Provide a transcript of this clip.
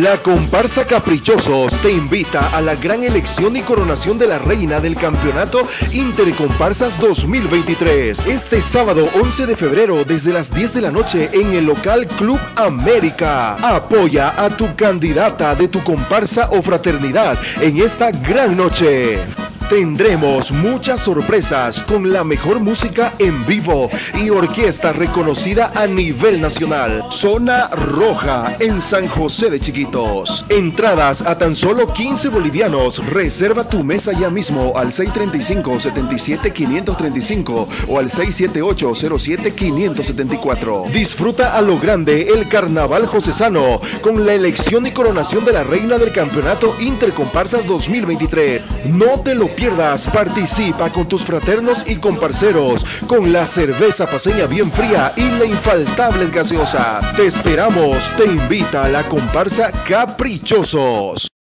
La comparsa Caprichosos te invita a la gran elección y coronación de la reina del campeonato Intercomparsas 2023. Este sábado 11 de febrero desde las 10 de la noche en el local Club América. Apoya a tu candidata de tu comparsa o fraternidad en esta gran noche. Tendremos muchas sorpresas con la mejor música en vivo y orquesta reconocida a nivel nacional. Zona Roja en San José de Chiquitos. Entradas a tan solo 15 bolivianos. Reserva tu mesa ya mismo al 635-77-535 o al 678-07-574. Disfruta a lo grande el Carnaval Josesano con la elección y coronación de la reina del campeonato Intercomparsas 2023. No te lo pierdas, participa con tus fraternos y comparceros con la cerveza paseña bien fría y la infaltable gaseosa. Te esperamos, te invita a la comparsa Caprichosos.